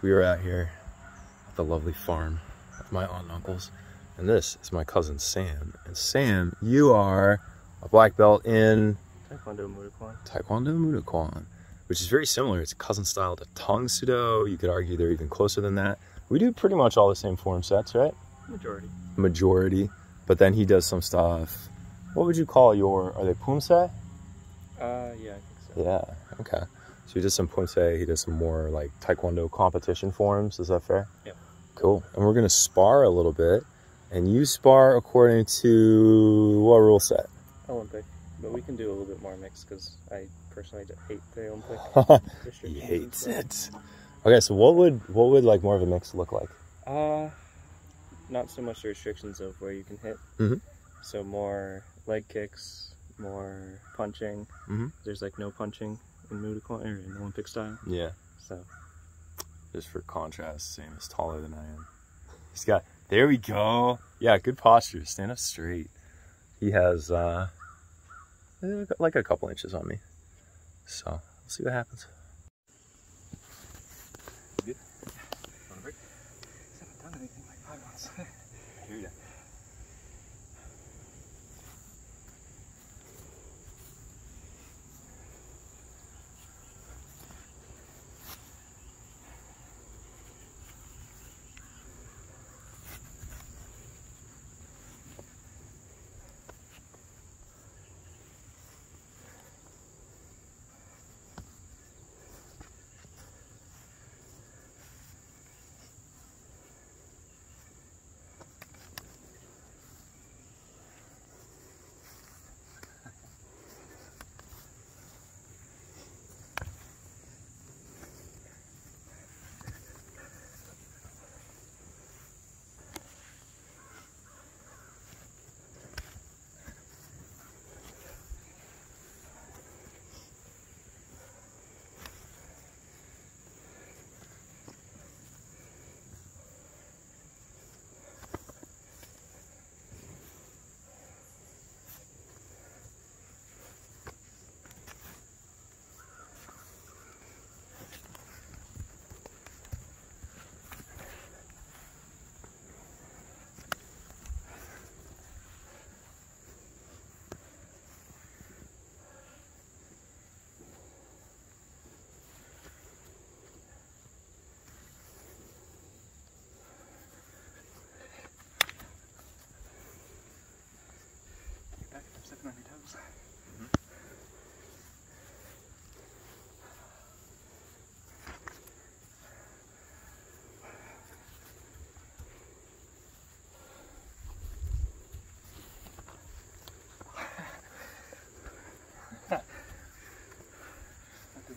So we are out here at the lovely farm of my aunt and uncles. And this is my cousin Sam. And Sam, you are a black belt in Taekwondo Moo Duk Kwan. Taekwondo Moo Duk Kwan, which is very similar. It's cousin style to Tang Soo Do. You could argue they're even closer than that. We do pretty much all the same form sets, right? Majority. Majority. But then he does some stuff. What would you call your, are they Pumse? Uh, yeah, I think so. Yeah, okay. So he does some Pumse, he does some more like Taekwondo competition forms. Is that fair? Yep. Cool. And we're going to spar a little bit. And you spar according to what rule set? Olympic. But we can do a little bit more mixed because I personally hate the Olympic he hates it. Okay, so what would what would like more of a mix look like? Uh, not so much the restrictions of where you can hit. Mhm. So more leg kicks, more punching. Mhm. There's like no punching in Moo Duk Kwan or in Olympic style. Yeah. So Just for contrast, Sam is taller than I am. He's got there we go. Yeah, good posture. Stand up straight. He has uh like a couple inches on me. So we'll see what happens. Good. Want a break? I haven't done anything like five months. I hear ya.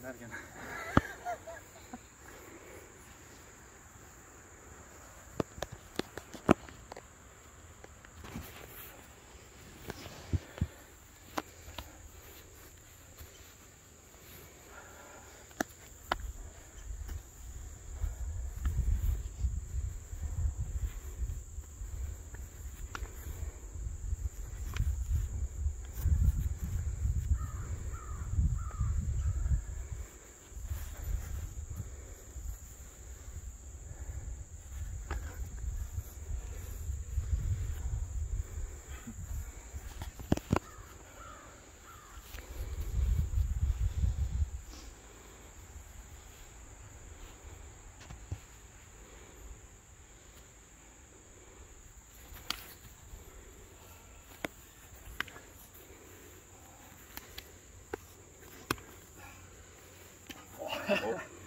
Not Oh.